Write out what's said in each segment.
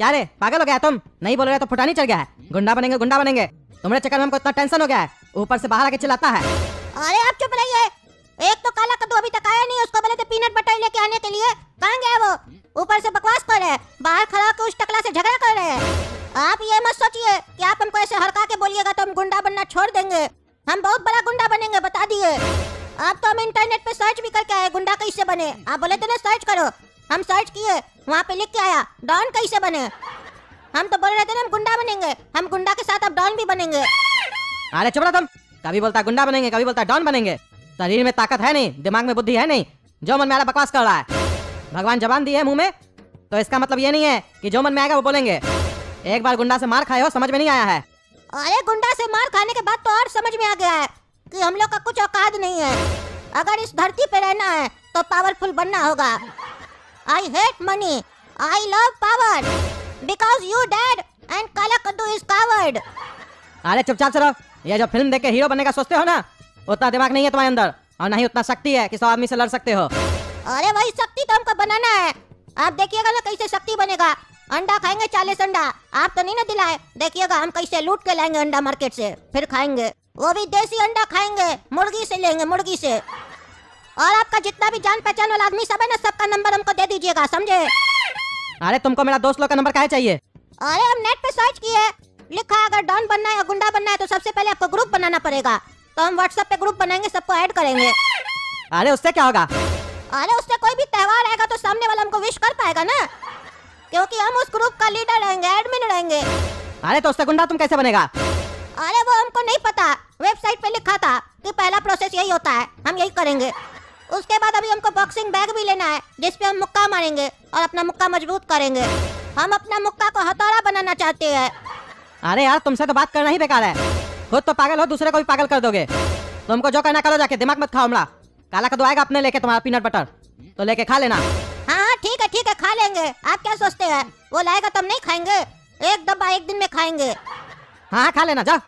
क्या रे पागल हो गया तुम? नहीं बोल रहे तो फुटानी चढ़ गया है। गुंडा बनेंगे गुंडा बनेंगे। तुम्हारे चक्कर में हमको इतना टेंशन हो गया है। ऊपर से बाहर आके चिल्लाता है। अरे आप चुप रहिए। एक तो काला कद्दू अभी तक आया नहीं, उसको बोले थे पीनट बटर लेके आने के लिए कहाँ गया वो? ऊपर से बकवास कर रहे बाहर खड़ा होकर उस टकला से झगड़ा कर रहे हैं। आप ये मत सोचिए कि आप हमको ऐसे हड़का के बोलिएगा तो हम गुंडा बनना छोड़ देंगे। हम बहुत बड़ा गुंडा बनेंगे, बता दिए। आप तो हम इंटरनेट पे सर्च भी करके आए, गुंडा कैसे बने? आप बोले थे ना सर्च करो। हम सर्च किए वहाँ पे लिख के आया डॉन कैसे बने? हम तो बोल रहे थे ना हम गुंडा बनेंगे। हम गुंडा के साथ अब डॉन भी बनेंगे। अरे चुप रहो तुम। कभी बोलता गुंडा बनेंगे कभी बोलता डॉन बनेंगे। शरीर में ताकत है नहीं दिमाग में बुद्धि है नहीं जो मन में आ रहा बकवास कर रहा है। भगवान जबान दी है मुँह में तो इसका मतलब ये नहीं है कि जो मन में आएगा वो बोलेंगे। एक बार गुंडा से मार खाए हो समझ में नहीं आया है। अरे गुंडा से मार खाने के बाद तो और समझ में आ गया है कि हम लोग का कुछ औकात नहीं है। अगर इस धरती पे रहना है तो पावरफुल बनना होगा। Hate money I love power because you dead and काला कद्दू इज़ कावर्ड अरे चुपचाप से रहो ये जो फ़िल्म देख के हीरो बनने का सोचते हो ना उतना दिमाग नहीं है तुम्हारे अंदर। और ना ही उतना शक्ति है कि सौ आदमी से लड़ सकते हो। अरे वही शक्ति तो हमको बनाना है। आप देखिएगा ना कैसे शक्ति बनेगा। अंडा खाएँगे चालीस अंडा। आप तो नहीं ना दिलाए। देखिएगा हम कैसे लूट के लाएँगे अंडा मार्केट से। फिर खाएँगे। वो भी देसी अंडा खाएँगे। मुर्गी से लेंगे मुर्गी से। और आपका जितना भी जान पहचान वाला आदमी सब है ना सबका नंबर हमको दे दीजिएगा समझे? अरे तुमको मेरा दोस्त लोग का नंबर काहे चाहिए? अरे हम नेट पे सर्च किए लिखा अगर डॉन बनना है या गुंडा बनना है तो सबसे पहले आपको ग्रुप बनाना पड़ेगा। तो हम व्हाट्सएप पे ग्रुप बनाएँगे सबको ऐड करेंगे। अरे उससे क्या होगा? अरे उससे कोई भी त्योहार आएगा तो सामने वाला हमको विश कर पाएगा ना। क्योंकि हम उस ग्रुप का लीडर रहेंगे एडमिन रहेंगे। अरे तो उससे गुंडा तुम कैसे बनेगा? अरे वो हमको नहीं पता। वेबसाइट पे लिखा था कि पहला प्रोसेस यही होता है हम यही करेंगे। उसके बाद अभी हमको बॉक्सिंग बैग भी लेना है जिसपे हम मुक्का मारेंगे और अपना मुक्का मज़बूत करेंगे। हम अपना मुक्का को हथौड़ा बनाना चाहते हैं। अरे यार तुमसे तो बात करना ही बेकार है। खुद तो पागल हो दूसरे को भी पागल कर दोगे। तुमको जो करना करो जाके दिमाग मत खाओ हमरा काला कदू आएगा अपने लेके तुम्हारा पीनट बटर तो लेके खा लेना। हाँ हाँ ठीक है ठीक है खा लेंगे। आप क्या सोचते हैं? वो लाएगा तो हम नहीं खाएँगे? एक डब्बा एक दिन में खाएँगे। हाँ हाँ खा लेना जा।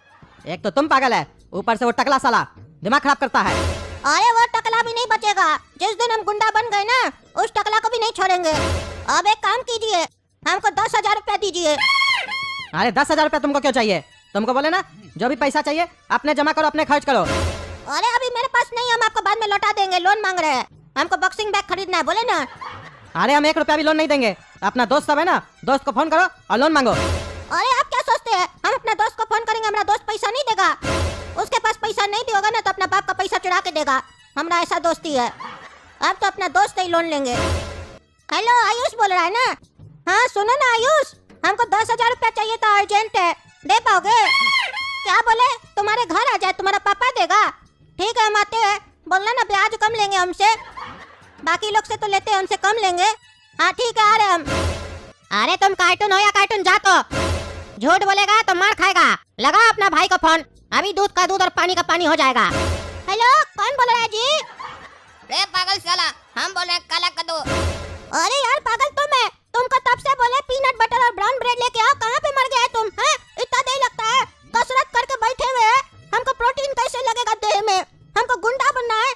एक तो तुम पागल है। ऊपर से वो टकला साला। दिमाग खराब करता है। अरे वो टकला भी नहीं बचेगा। जिस दिन हम गुंडा बन गए ना उस टकला को भी नहीं छोड़ेंगे। अब एक काम कीजिए हमको दस हज़ार रूपया दीजिए। अरे दस हज़ार रूपया तुमको क्यों चाहिए? तुमको बोले ना जो भी पैसा चाहिए अपने जमा करो अपने खर्च करो। अरे अभी मेरे पास नहीं हम आपको बाद में लौटा देंगे लोन मांग रहे हैं। हमको बॉक्सिंग बैग खरीदना है बोले ना। अरे हम एक रुपया भी लोन नहीं देंगे। अपना दोस्त सब है ना दोस्त को फ़ोन करो और लोन मांगो। अरे आप क्या सोचते हैं? हम अपने दोस्त को फ़ोन करेंगे हमारा दोस्त पैसा नहीं देगा। उसके पास पैसा नहीं होगा ना तो अपना बाप का पैसा चुरा के देगा। हमारा ऐसा दोस्ती है। आप तो अपना दोस्त ही लोन लेंगे। हेलो आयुष बोल रहा है ना? हाँ सुनो ना आयुष। हमको दस हज़ार रूपया चाहिए था अर्जेंट है। दे पाओगे? क्या बोले? तुम्हारे घर आ जाए, तुम्हारा पापा देगा। ठीक है, हम आते हैं। बोलना ना, ब्याज कम लेंगे हमसे। बाकी लोग से तो लेते हैं हमसे कम लेंगे। हाँ ठीक है, आ रहे हम। अरे तुम कार्टून हो या कार्टून जा तो झूठ बोलेगा तो मार खाएगा। लगा अपना भाई को फ़ोन अभी दूध का दूध और पानी का पानी हो जाएगा। हेलो कौन बोल रहा है जी? रे पागल साला हम बोल रहे हैं काला कद्दू अरे यार पागल तुम है तुमको तब से बोले पीनट बटर और ब्राउन ब्रेड लेके आओ कहाँ पे मर गए तुम हैं? इतना देर लगता है। कसरत करके बैठे हुए हैं। हमको प्रोटीन कैसे लगेगा देह में? हमको गुंडा बनना है।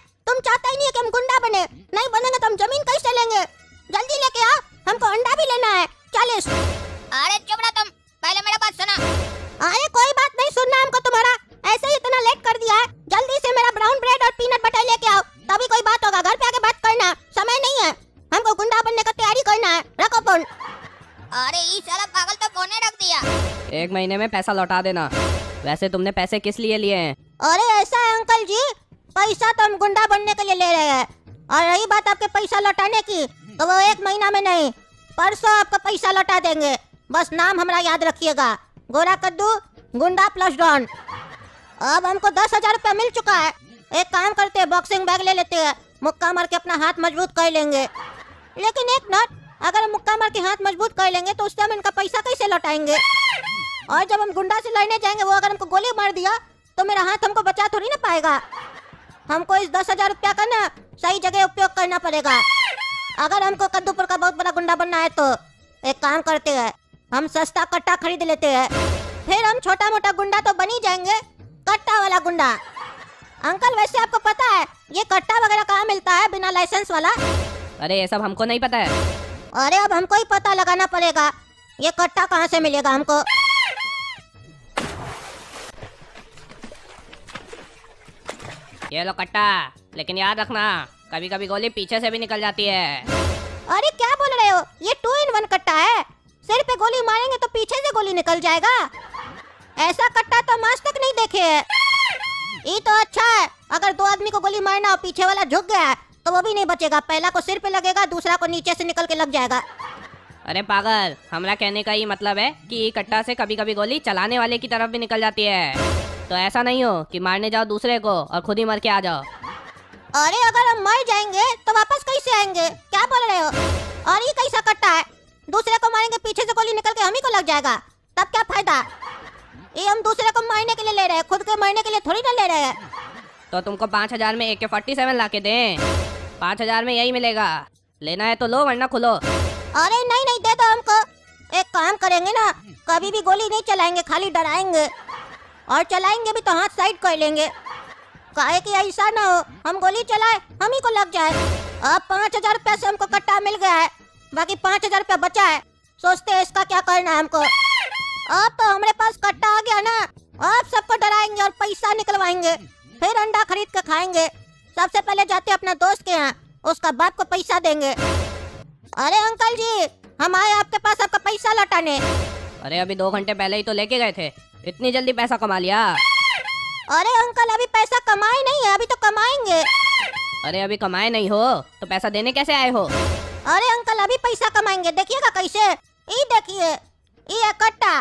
रखो फ़ोन अरे ये साला पागल तो फोने रख दिया। एक महीने में पैसा लौटा देना। वैसे तुमने पैसे किस लिए लिए हैं? अरे ऐसा है अंकल जी पैसा तो हम गुंडा बनने के लिए ले रहे हैं। और रही बात आपके पैसा लौटाने की तो वो एक महीना में नहीं परसों आपका पैसा लौटा देंगे। बस नाम हमारा याद रखिएगा गोरा कद्दू गुंडा प्लस डॉन। अब हमको दस हज़ार रुपया मिल चुका है। एक काम करते हैं बॉक्सिंग बैग ले लेते हैं मुक्का मार के अपना हाथ मज़बूत कर लेंगे। लेकिन एक नोट अगर हम मुक्का मार के हाथ मज़बूत कर लेंगे तो उससे हम इनका पैसा कैसे लौटाएँगे? और जब हम गुंडा से लड़ने जाएँगे, वो अगर हमको गोली मार दिया तो मेरा हाथ हमको बचा थोड़ी ना पाएगा। हमको इस दस हज़ार रुपया का ना सही जगह उपयोग करना पड़ेगा। अगर हमको कद्दूपुर का बहुत बड़ा गुंडा बनना है तो एक काम करते हैं, हम सस्ता कट्टा खरीद लेते हैं। फिर हम छोटा मोटा गुंडा तो बन ही जाएँगे, कट्टा वाला गुंडा। अंकल, वैसे आपको पता है, ये कट्टा वगैरह कहाँ मिलता है बिना लाइसेंस वाला? अरे, ये सब हमको नहीं पता है। अरे अब हमको ही पता लगाना पड़ेगा। ये कट्टा कहाँ से मिलेगा हमको? ये लो कट्टा लेकिन याद रखना कभी कभी गोली पीछे से भी निकल जाती है। अरे क्या बोल रहे हो? ये टू इन वन कट्टा है। सिर पे गोली मारेंगे तो पीछे से गोली निकल जाएगा। ऐसा कट्टा तो आज तक नहीं देखे है। ये तो अच्छा है। अगर दो आदमी को गोली मारना और पीछे वाला झुक गया तो वो भी नहीं बचेगा। पहला को सिर पे लगेगा दूसरा को नीचे से निकल के लग जाएगा। अरे पागल हमारा कहने का ये मतलब है कि ये कट्टा से कभी कभी गोली चलाने वाले की तरफ़ भी निकल जाती है। तो ऐसा नहीं हो कि मारने जाओ दूसरे को और खुद ही मर के आ जाओ। अरे अगर हम मर जाएँगे तो वापस कैसे आएँगे? क्या बोल रहे हो? और ये कैसा कट्टा है? दूसरे को मारेंगे पीछे से गोली निकल के हम ही को लग जाएगा। तब क्या फ़ायदा? ये हम दूसरे को मारने के लिए ले रहे हैं खुद के मरने के लिए थोड़ी ना ले रहे हैं। तो तुमको पाँच हज़ार में ए के फोर्टी सेवन ला के दें। पाँच हज़ार में यही मिलेगा। लेना है तो लो, वरना खुलो। अरे नहीं नहीं, दे दो हमको। एक काम करेंगे ना, कभी भी गोली नहीं चलाएँगे, खाली डराएँगे। और चलाएँगे भी तो हाथ साइड कर लेंगे। काहे कि ऐसा ना हो, हम गोली चलाए, हम ही को लग जाए। अब पाँच हज़ार रुपया से हमको कट्टा मिल गया है, बाकी पाँच हज़ार रुपया बचा है। सोचते हैं इसका क्या करना है हमको। अब तो हमारे पास कट्टा आ गया ना, अब सबको डराएँगे और पैसा निकलवाएँगे, फिर अंडा खरीद के खाएँगे। सबसे पहले जाते अपना दोस्त के यहाँ उसका बाप को पैसा देंगे। अरे अंकल जी हम आए आपके पास आपका पैसा लौटाने। अरे अभी दो घंटे पहले ही तो लेके गए थे इतनी जल्दी पैसा कमा लिया। अरे अंकल अभी पैसा कमाए नहीं है अभी तो कमाएँगे। अरे अभी कमाए नहीं हो तो पैसा देने कैसे आए हो? अरे अंकल अभी पैसा कमाएँगे देखिएगा कैसे। ये देखिए ये कट्टा।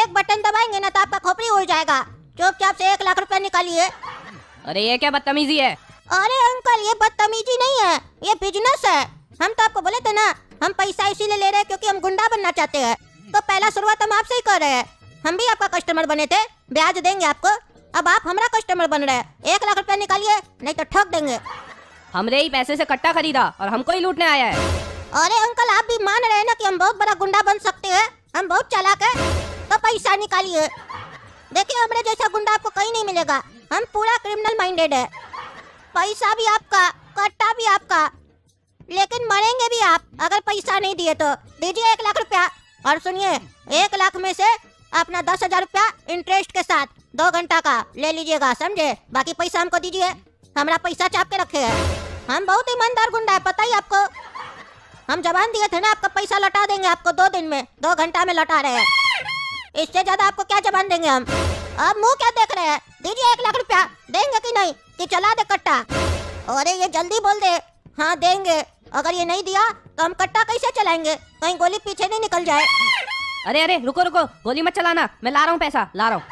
एक बटन दबाएँगे ना तो आपका खोपड़ी उड़ जाएगा। चुपचाप से एक लाख रुपया निकालिए। अरे ये क्या बदतमीजी है? अरे अंकल ये बदतमीजी नहीं है ये बिज़नेस है। हम तो आपको बोले थे ना हम पैसा इसीलिए ले रहे हैं क्योंकि हम गुंडा बनना चाहते हैं। तो पहला शुरुआत हम आपसे ही कर रहे हैं। हम भी आपका कस्टमर बने थे ब्याज देंगे आपको। अब आप हमारा कस्टमर बन रहे हैं। एक लाख रुपया निकालिए नहीं तो ठग देंगे। हमने ही पैसे से कट्टा खरीदा और हमको ही लूटने आया है। अरे अंकल आप भी मान रहे हैं ना कि हम बहुत बड़ा गुंडा बन सकते हैं। हम बहुत चालाक है। तो पैसा निकालिए। देखिए हमारे जैसा गुंडा आपको कहीं नहीं मिलेगा। हम पूरा क्रिमिनल माइंडेड है। पैसा भी आपका, कट्टा भी आपका। लेकिन मरेंगे भी आप, अगर पैसा नहीं दिए तो। दीजिए एक लाख रुपया। और सुनिए, एक लाख में से अपना दस हज़ार रुपया इंटरेस्ट के साथ दो घंटा का ले लीजिएगा, समझे? बाकी पैसा हमको दीजिए। हमारा पैसा चाप के रखे है। हम बहुत ईमानदार गुंडा है, पता ही आपको। हम जबान दिए थे ना, आपका पैसा लौटा देंगे आपको दो दिन में, दो घंटा में लौटा रहे हैं। इससे ज़्यादा आपको क्या जबान देंगे हम? अब मुँह क्या देख रहे हैं? दीजिए एक लाख रुपया। देंगे कि नहीं? कि चला दे कट्टा। अरे ये जल्दी बोल दे। हाँ देंगे। अगर ये नहीं दिया तो हम कट्टा कैसे चलाएँगे? कहीं गोली पीछे नहीं निकल जाए। अरे अरे रुको रुको गोली मत चलाना। मैं ला रहा हूँ पैसा ला रहा हूँ।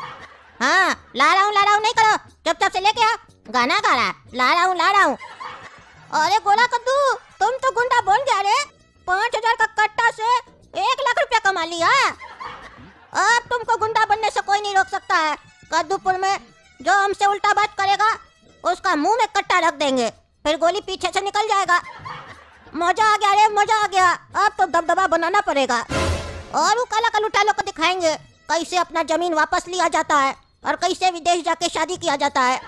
हाँ ला रहा हूँ ला रहा हूँ नहीं करो। चुपचाप से लेके आ। गाना गा रहा है। ला रहा हूँ ला रहा हूँ। अरे गोला कद्दू तुम तो गुंडा बन गया रे। पाँच हज़ार का कट्टा से एक लाख रुपया कमा लिया। अब तुमको गुंडा बनने से कोई नहीं रोक सकता है। कद्दूपुर में जो हमसे उल्टा बात करेगा उसका मुँह में कट्टा रख देंगे फिर गोली पीछे से निकल जाएगा। मज़ा आ गया रे मज़ा आ गया। अब तो दबदबा बनाना पड़ेगा। और वो काला कलुटा लोग को दिखाएँगे कैसे अपना ज़मीन वापस लिया जाता है और कैसे विदेश जाके शादी किया जाता है।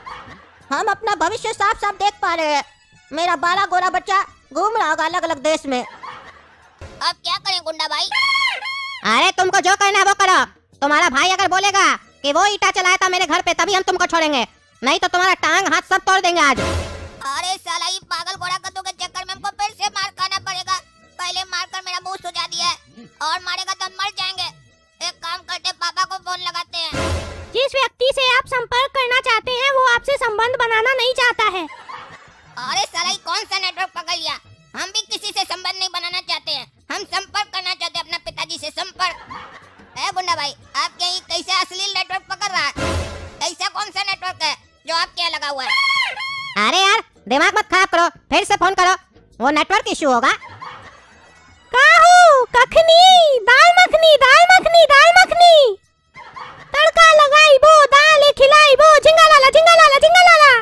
हम अपना भविष्य साफ़ साफ़ देख पा रहे हैं। मेरा बारह गोरा बच्चा घूम रहा होगा अलग अलग देश में। अब क्या करें गुंडा भाई? अरे तुमको जो कहना है वो करो। तुम्हारा भाई अगर बोलेगा कि वो ईटा चलाया था मेरे घर पे तभी हम तुमको छोड़ेंगे। नहीं तो तुम्हारा टांग हाथ सब तोड़ देंगे आज। अरे साला ये पागल घोड़ा कद्दू के चक्कर में हमको फिर से मार खाना पड़ेगा। पहले मारकर मेरा मुँह सुझा दिया है और मारेगा तो मर जाएँगे। एक काम करते पापा को फ़ोन लगाते हैं। जिस व्यक्ति से आप संपर्क करना चाहते हैं वो आपसे संबंध बनाना नहीं चाहता है। अरे साला ये कौन सा नेटवर्क हुआ है। अरे यार, दिमाग मत खराब करो, फिर से फ़ोन करो। वो नेटवर्क इशू होगा। कखनी, दाल मखनी दाल मखनी दाल मखनी। तड़का लगाई बो, दाल खिलाई बो, झिंगा लाला झिंगा लाला झिंगा लाला।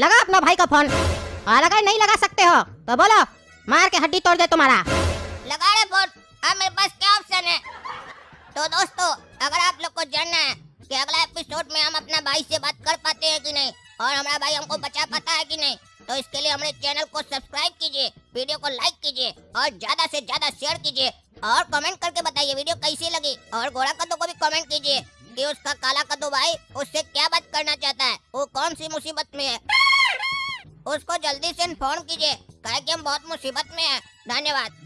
लगा अपना भाई का फ़ोन। और अगर नहीं लगा सकते हो तो बोलो, मार के हड्डी तोड़ दे तुम्हारा। लगा रहे फ़ोन, अब मेरे पास क्या ऑप्शन है? तो दोस्तों, अगर आप लोग को जानना है कि अगला एपिसोड में हम अपना भाई से बात कर पाते हैं कि नहीं, और हमारा भाई हमको बचा पाता है कि नहीं तो इसके लिए हमारे चैनल को सब्सक्राइब कीजिए, वीडियो को लाइक कीजिए, और ज़्यादा से ज़्यादा शेयर कीजिए, और कमेंट करके बताइए वीडियो कैसी लगी, और घोड़ा कद्दू को भी कमेंट कीजिए। कि उसका काला कद्दू भाई, उससे क्या बात करना चाहता है? वो कौन सी मुसीबत में है? उसको जल्दी से इन्फॉर्म कीजिए। कहे कि हम बहुत मुसीबत में है। धन्यवाद।